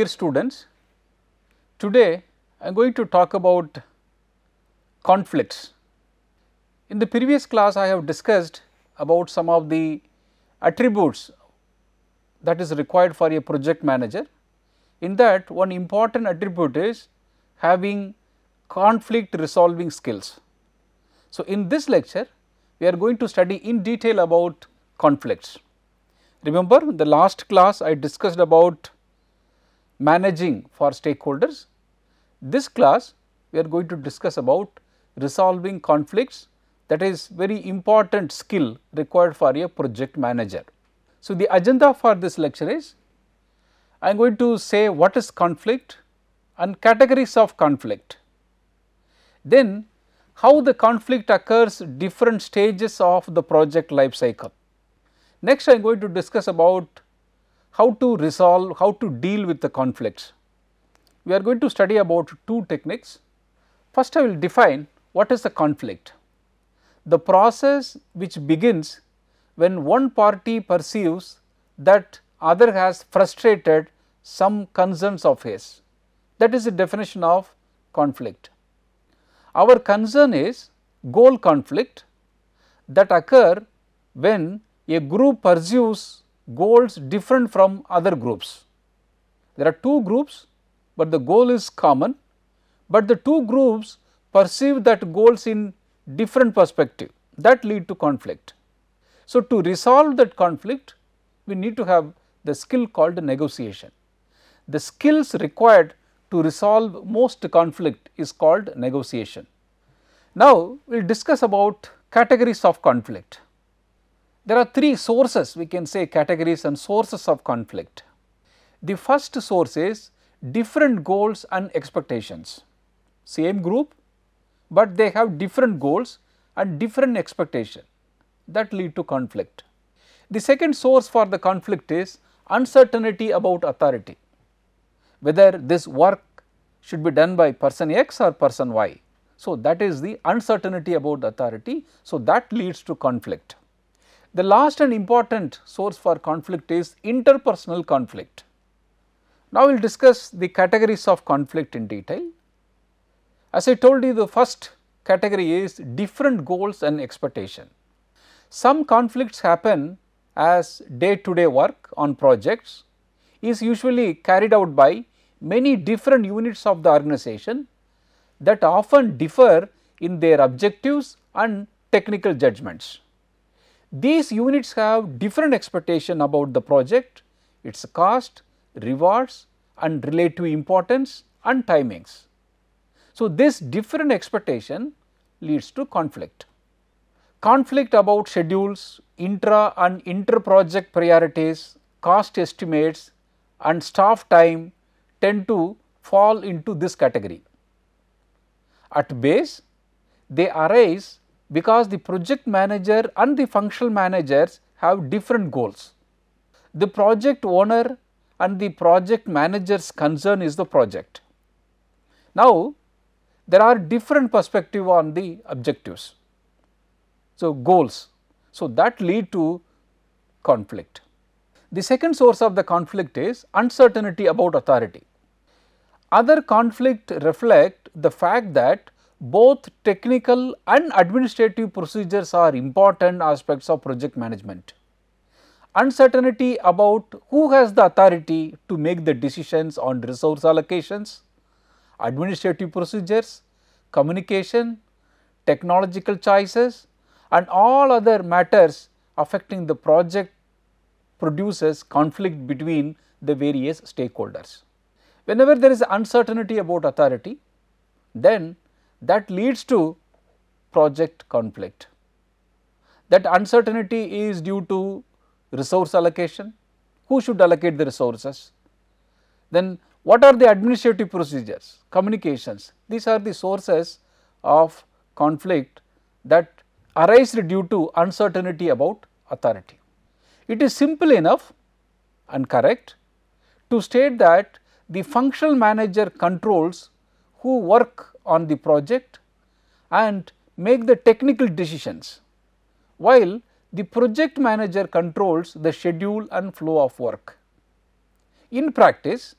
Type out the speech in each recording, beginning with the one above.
Dear students, today I am going to talk about conflicts. In the previous class I have discussed about some of the attributes that is required for a project manager. In that one important attribute is having conflict resolving skills. So, in this lecture we are going to study in detail about conflicts. Remember the last class I discussed about managing for stakeholders. This class we are going to discuss about resolving conflicts that is very important skill required for a project manager. So, the agenda for this lecture is I am going to say what is conflict and categories of conflict. Then how the conflict occurs different stages of the project life cycle. Next I am going to discuss about how to resolve, how to deal with the conflicts. We are going to study about two techniques. First I will define what is the conflict. The process which begins when one party perceives that other has frustrated some concerns of his. That is the definition of conflict. Our concern is goal conflict that occur when a group pursues goals different from other groups. There are two groups, but the goal is common, but the two groups perceive that goals in different perspective that lead to conflict. So, to resolve that conflict we need to have the skill called negotiation. The skills required to resolve most conflict is called negotiation. Now, we will discuss about categories of conflict. There are three sources we can say categories and sources of conflict. The first source is different goals and expectations, same group, but they have different goals and different expectation that lead to conflict. The second source for the conflict is uncertainty about authority, whether this work should be done by person X or person Y. So, that is the uncertainty about authority. So, that leads to conflict. The last and important source for conflict is interpersonal conflict. Now, we will discuss the categories of conflict in detail. As I told you the first category is different goals and expectation. Some conflicts happen as day to day work on projects is usually carried out by many different units of the organization that often differ in their objectives and technical judgments. These units have different expectation about the project, its cost, rewards and relative importance and timings. So, this different expectation leads to conflict. Conflict about schedules, intra and inter project priorities, cost estimates and staff time tend to fall into this category. At base, they arise because the project manager and the functional managers have different goals. The project owner and the project manager's concern is the project. Now, there are different perspective on the objectives. So, goals. So, that lead to conflict. The second source of the conflict is uncertainty about authority. Other conflict reflect the fact that both technical and administrative procedures are important aspects of project management. Uncertainty about who has the authority to make the decisions on resource allocations, administrative procedures, communication, technological choices and all other matters affecting the project produces conflict between the various stakeholders. Whenever there is uncertainty about authority, then that leads to project conflict. That uncertainty is due to resource allocation, who should allocate the resources, then what are the administrative procedures, communications, these are the sources of conflict that arise due to uncertainty about authority. It is simple enough and correct to state that the functional manager controls who work on the project and make the technical decisions, while the project manager controls the schedule and flow of work. In practice,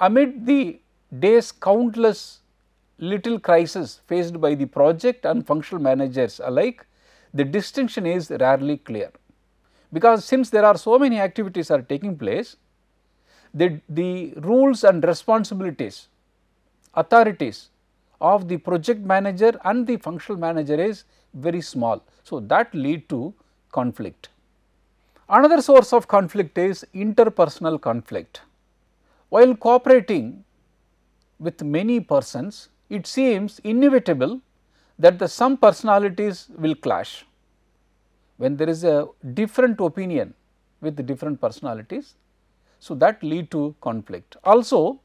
amid the day's countless little crises faced by the project and functional managers alike, the distinction is rarely clear. Because since there are so many activities are taking place, the, the rules and responsibilities, authorities of the project manager and the functional manager is very small. So, that lead to conflict. Another source of conflict is interpersonal conflict. While cooperating with many persons, it seems inevitable that the some personalities will clash. When there is a different opinion with different personalities, so that lead to conflict. Also,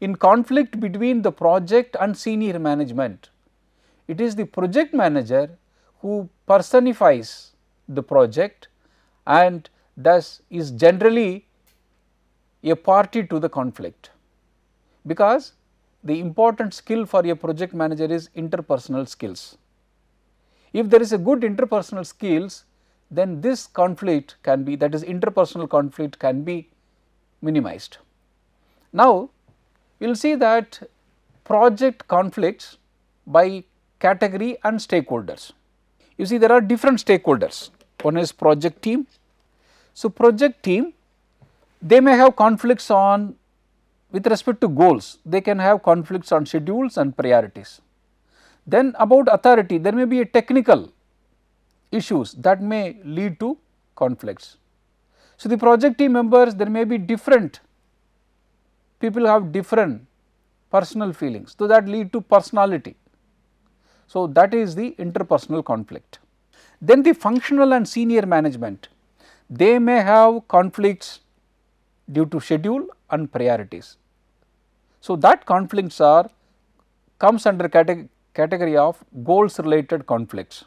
in conflict between the project and senior management, it is the project manager who personifies the project and thus is generally a party to the conflict because the important skill for a project manager is interpersonal skills. If there is a good interpersonal skills then this conflict can be that is interpersonal conflict can be minimized. Now, we will see that project conflicts by category and stakeholders. You see there are different stakeholders, one is project team. So, project team they may have conflicts on with respect to goals, they can have conflicts on schedules and priorities. Then about authority, there may be a technical issues that may lead to conflicts. So, the project team members there may be different people have different personal feelings. So, that lead to personality. So, that is the interpersonal conflict. Then the functional and senior management, they may have conflicts due to schedule and priorities. So, that conflicts are comes under category, category of goals related conflicts.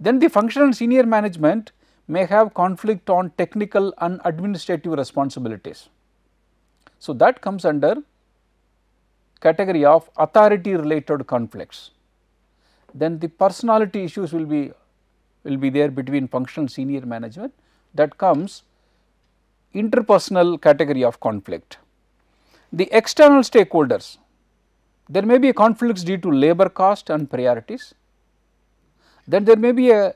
Then the functional senior management may have conflict on technical and administrative responsibilities. So, that comes under category of authority related conflicts. Then the personality issues will be will be there between functional senior management that comes interpersonal category of conflict. The external stakeholders there may be a conflicts due to labor cost and priorities. Then there may be a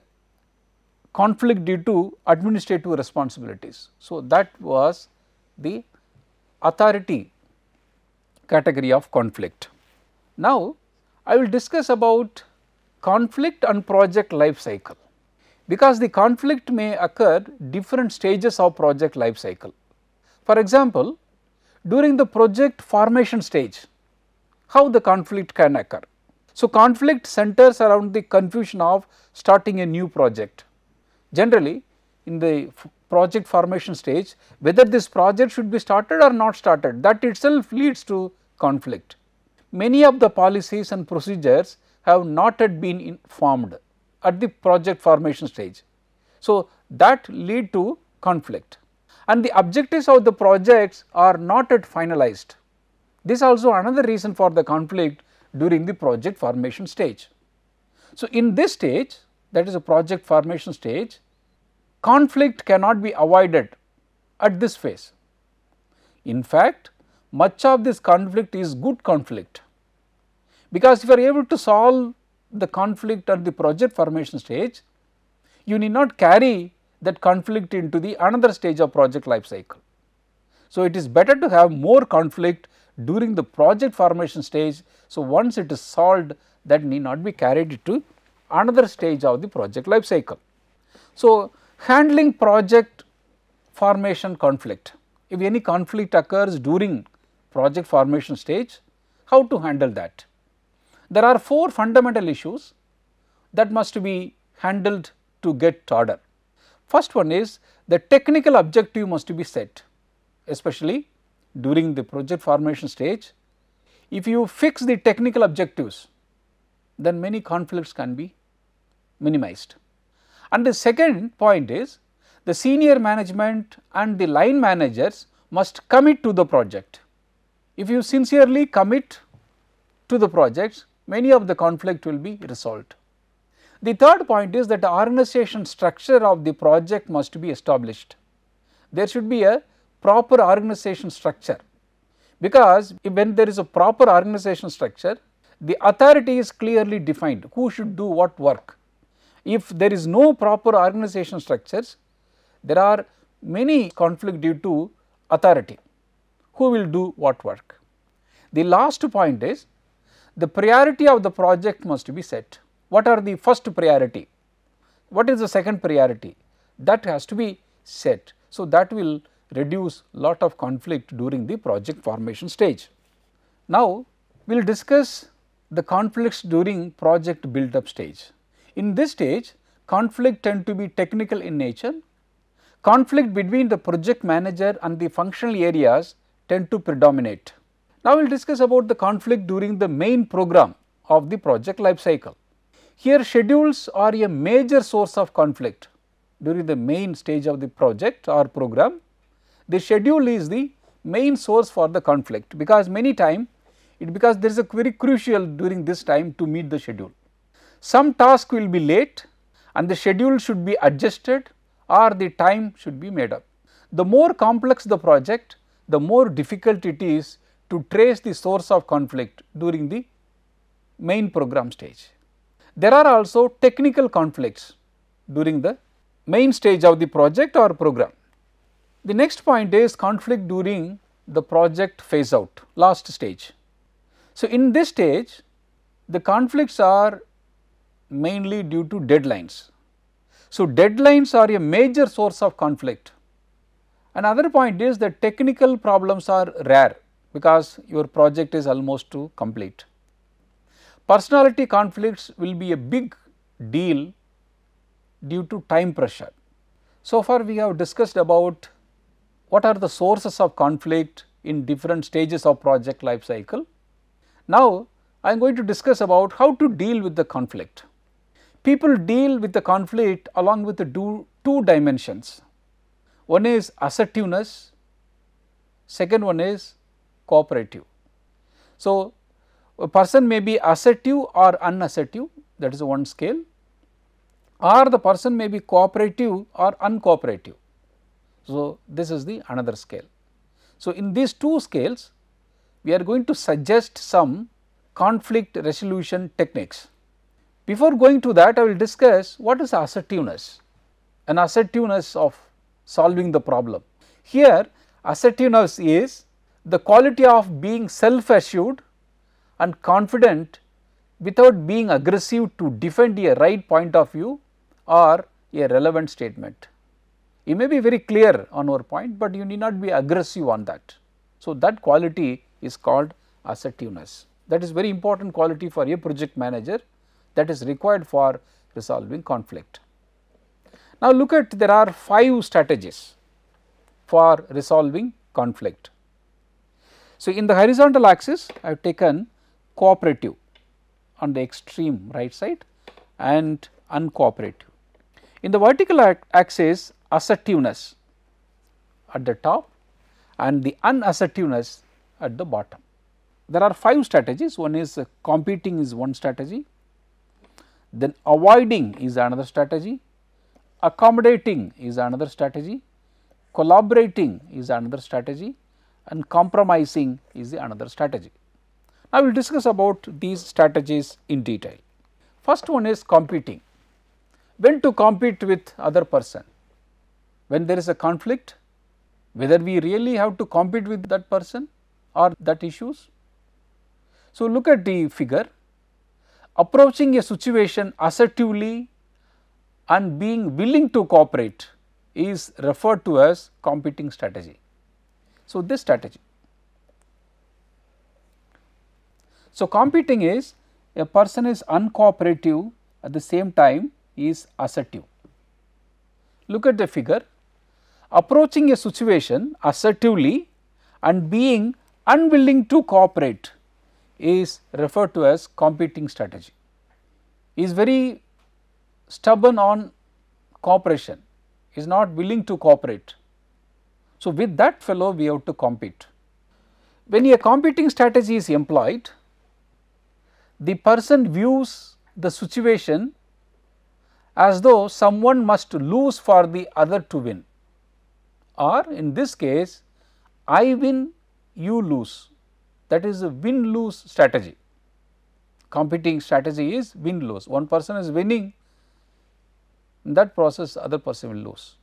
conflict due to administrative responsibilities. So, that was the authority category of conflict. Now, I will discuss about conflict and project life cycle because the conflict may occur different stages of project life cycle. For example, during the project formation stage, how the conflict can occur. So, conflict centers around the confusion of starting a new project. Generally, in the project formation stage whether this project should be started or not started that itself leads to conflict. Many of the policies and procedures have not yet been formed at the project formation stage. So, that lead to conflict and the objectives of the projects are not yet finalized. This also another reason for the conflict during the project formation stage. So, in this stage that is a project formation stage conflict cannot be avoided at this phase. In fact, much of this conflict is good conflict because if you are able to solve the conflict at the project formation stage, you need not carry that conflict into the another stage of project life cycle. So, it is better to have more conflict during the project formation stage. So, once it is solved that need not be carried to another stage of the project life cycle. So, handling project formation conflict. If any conflict occurs during project formation stage, how to handle that? There are four fundamental issues that must be handled to get order. First one is the technical objective must be set, especially during the project formation stage. If you fix the technical objectives, then many conflicts can be minimized. And the second point is the senior management and the line managers must commit to the project. If you sincerely commit to the projects, many of the conflict will be resolved. The third point is that the organization structure of the project must be established. There should be a proper organization structure because when there is a proper organization structure, the authority is clearly defined who should do what work. If there is no proper organization structures, there are many conflict due to authority who will do what work. The last point is the priority of the project must be set. What are the first priority? What is the second priority? That has to be set. So, that will reduce lot of conflict during the project formation stage. Now, we will discuss the conflicts during project build up stage. In this stage, conflict tend to be technical in nature. Conflict between the project manager and the functional areas tend to predominate. Now, we will discuss about the conflict during the main program of the project life cycle. Here schedules are a major source of conflict during the main stage of the project or program. The schedule is the main source for the conflict because many time it because there is a very crucial during this time to meet the schedule. Some task will be late and the schedule should be adjusted or the time should be made up. The more complex the project, the more difficult it is to trace the source of conflict during the main program stage. There are also technical conflicts during the main stage of the project or program. The next point is conflict during the project phase out last stage. So, in this stage the conflicts are mainly due to deadlines. So, deadlines are a major source of conflict. Another point is that technical problems are rare because your project is almost to complete. Personality conflicts will be a big deal due to time pressure. So far we have discussed about what are the sources of conflict in different stages of project life cycle. Now I am going to discuss about how to deal with the conflict. People deal with the conflict along with the two, two dimensions. One is assertiveness, second one is cooperative. So, a person may be assertive or unassertive that is one scale or the person may be cooperative or uncooperative. So, this is the another scale. So, in these two scales we are going to suggest some conflict resolution techniques. Before going to that I will discuss what is assertiveness, an assertiveness of solving the problem. Here assertiveness is the quality of being self assured and confident without being aggressive to defend a right point of view or a relevant statement. You may be very clear on our point, but you need not be aggressive on that. So, that quality is called assertiveness. That is very important quality for a project manager that is required for resolving conflict. Now, look at there are 5 strategies for resolving conflict. So, in the horizontal axis I have taken cooperative on the extreme right side and uncooperative. In the vertical axis assertiveness at the top and the unassertiveness at the bottom. There are 5 strategies one is uh, competing is one strategy, then avoiding is another strategy, accommodating is another strategy, collaborating is another strategy and compromising is another strategy. Now, we will discuss about these strategies in detail. First one is competing when to compete with other person. When there is a conflict, whether we really have to compete with that person or that issues. So, look at the figure approaching a situation assertively and being willing to cooperate is referred to as competing strategy. So, this strategy. So, competing is a person is uncooperative at the same time is assertive. Look at the figure approaching a situation assertively and being unwilling to cooperate is referred to as competing strategy. Is very stubborn on cooperation, is not willing to cooperate. So, with that fellow we have to compete. When a competing strategy is employed, the person views the situation as though someone must lose for the other to win or in this case I win you lose that is a win lose strategy. Competing strategy is win lose. One person is winning in that process other person will lose.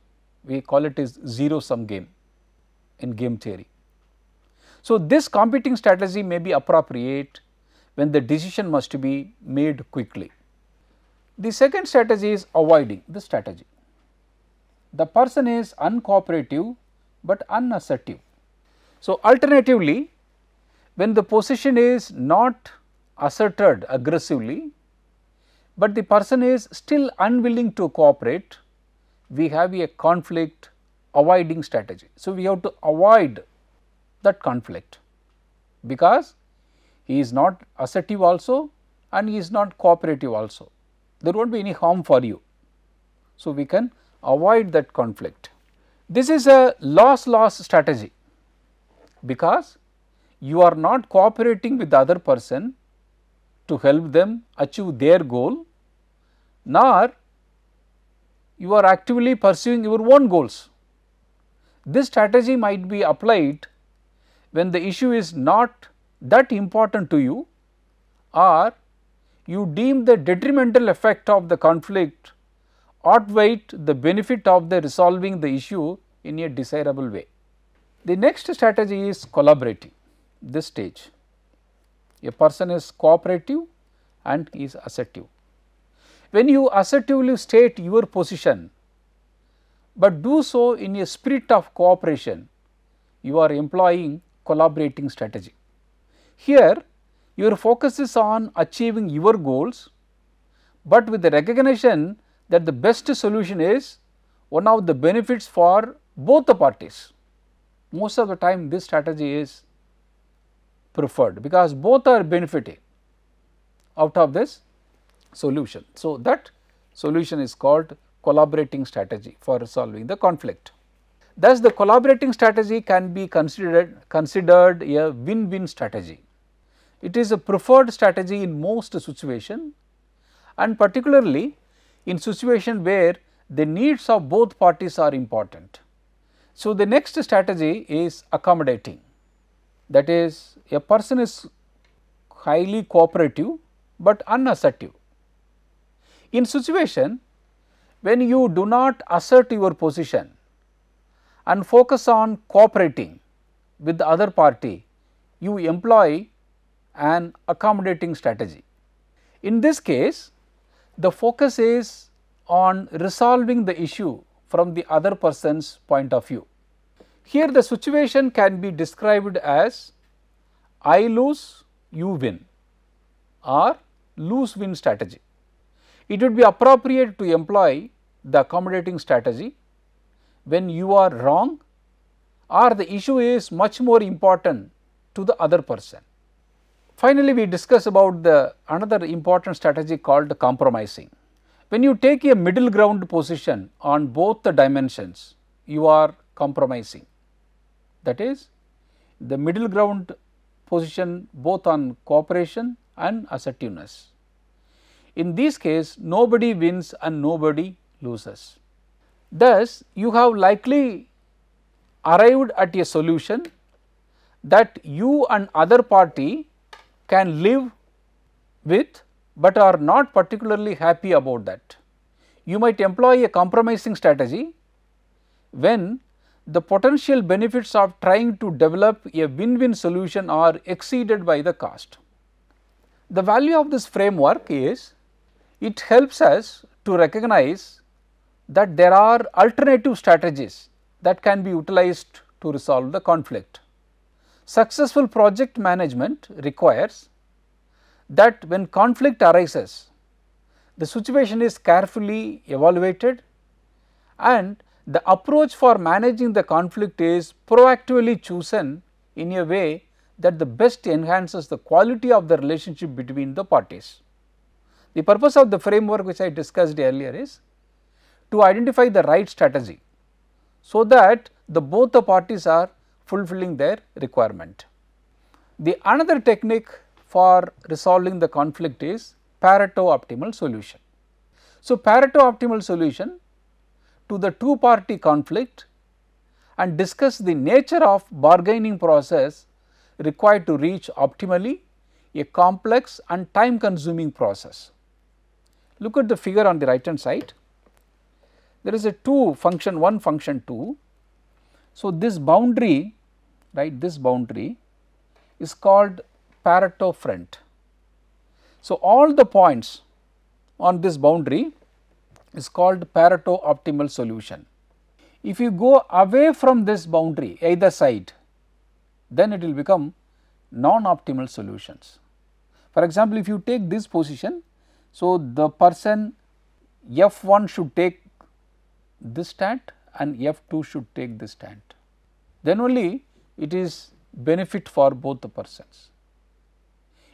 We call it is zero sum game in game theory. So, this competing strategy may be appropriate when the decision must be made quickly. The second strategy is avoiding the strategy. The person is uncooperative, but unassertive. So, alternatively when the position is not asserted aggressively, but the person is still unwilling to cooperate, we have a conflict avoiding strategy. So, we have to avoid that conflict because he is not assertive also and he is not cooperative also. There will not be any harm for you. So, we can avoid that conflict. This is a loss loss strategy because you are not cooperating with the other person to help them achieve their goal nor you are actively pursuing your own goals. This strategy might be applied when the issue is not that important to you or you deem the detrimental effect of the conflict outweigh the benefit of the resolving the issue in a desirable way. The next strategy is collaborating this stage. A person is cooperative and is assertive. When you assertively state your position, but do so in a spirit of cooperation, you are employing collaborating strategy. Here your focus is on achieving your goals, but with the recognition that the best solution is one of the benefits for both the parties. Most of the time this strategy is preferred because both are benefiting out of this solution. So, that solution is called collaborating strategy for solving the conflict. Thus, the collaborating strategy can be considered considered a win-win strategy. It is a preferred strategy in most situation and particularly in situation where the needs of both parties are important. So, the next strategy is accommodating that is a person is highly cooperative, but unassertive. In situation when you do not assert your position and focus on cooperating with the other party, you employ an accommodating strategy. In this case, the focus is on resolving the issue from the other person's point of view. Here the situation can be described as I lose, you win or lose win strategy. It would be appropriate to employ the accommodating strategy when you are wrong or the issue is much more important to the other person. Finally, we discuss about the another important strategy called compromising. When you take a middle ground position on both the dimensions, you are compromising. That is, the middle ground position both on cooperation and assertiveness. In this case, nobody wins and nobody loses. Thus, you have likely arrived at a solution that you and other party can live with, but are not particularly happy about that. You might employ a compromising strategy when the potential benefits of trying to develop a win-win solution are exceeded by the cost. The value of this framework is it helps us to recognize that there are alternative strategies that can be utilized to resolve the conflict. Successful project management requires that when conflict arises, the situation is carefully evaluated and the approach for managing the conflict is proactively chosen in a way that the best enhances the quality of the relationship between the parties. The purpose of the framework which I discussed earlier is to identify the right strategy, so that the both the parties are fulfilling their requirement. The another technique for resolving the conflict is Pareto optimal solution. So, Pareto optimal solution to the two party conflict and discuss the nature of bargaining process required to reach optimally a complex and time consuming process. Look at the figure on the right hand side. There is a 2 function 1 function 2. So, this boundary right this boundary is called Pareto front. So, all the points on this boundary is called Pareto optimal solution. If you go away from this boundary either side then it will become non-optimal solutions. For example, if you take this position, so the person F1 should take this stand and F2 should take this stand, then only it is benefit for both the persons.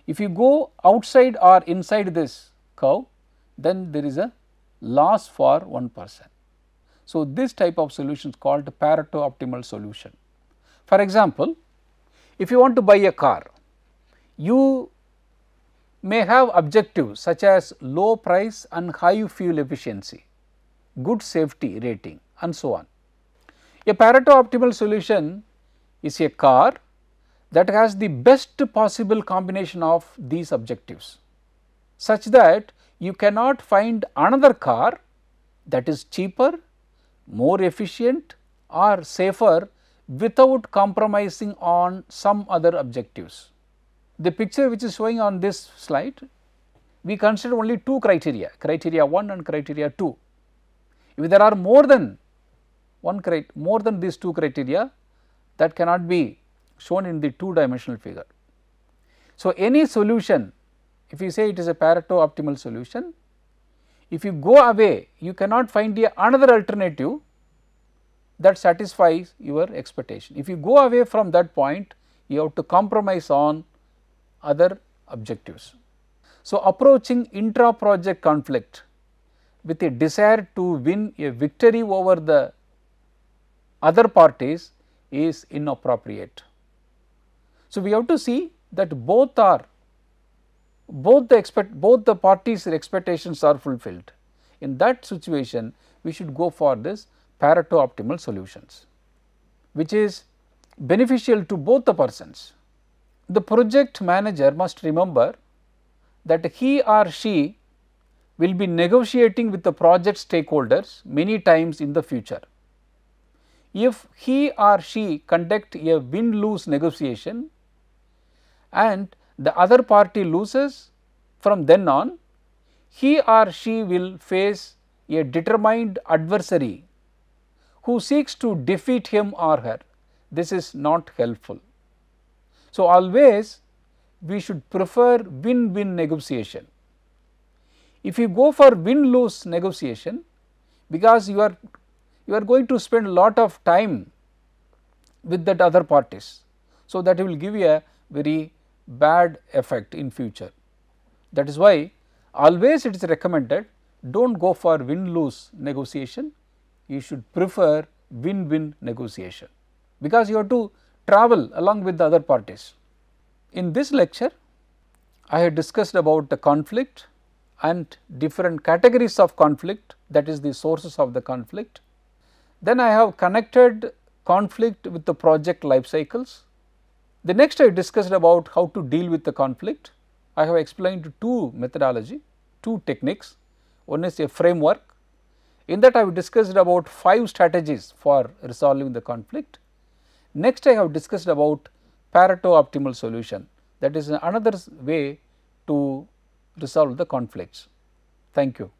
If you go outside or inside this curve, then there is a loss for one person. So, this type of solution is called Pareto optimal solution. For example, if you want to buy a car, you may have objectives such as low price and high fuel efficiency, good safety rating and so on. A Pareto optimal solution is a car that has the best possible combination of these objectives such that you cannot find another car that is cheaper, more efficient or safer without compromising on some other objectives. The picture which is showing on this slide, we consider only two criteria, criteria 1 and criteria 2. If there are more than one more than these two criteria, that cannot be shown in the two dimensional figure. So, any solution if you say it is a Pareto optimal solution, if you go away you cannot find another alternative that satisfies your expectation. If you go away from that point you have to compromise on other objectives. So, approaching intra project conflict with a desire to win a victory over the other parties is inappropriate. So, we have to see that both are both the expect both the parties expectations are fulfilled. In that situation we should go for this Pareto optimal solutions which is beneficial to both the persons. The project manager must remember that he or she will be negotiating with the project stakeholders many times in the future. If he or she conduct a win-lose negotiation and the other party loses from then on, he or she will face a determined adversary who seeks to defeat him or her. This is not helpful. So, always we should prefer win-win negotiation. If you go for win-lose negotiation, because you are you are going to spend a lot of time with that other parties. So, that will give you a very bad effect in future. That is why always it is recommended do not go for win lose negotiation, you should prefer win win negotiation because you have to travel along with the other parties. In this lecture I have discussed about the conflict and different categories of conflict that is the sources of the conflict. Then I have connected conflict with the project life cycles the next I have discussed about how to deal with the conflict. I have explained two methodology, two techniques. One is a framework. In that I have discussed about five strategies for resolving the conflict. Next I have discussed about Pareto optimal solution that is another way to resolve the conflicts. Thank you.